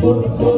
por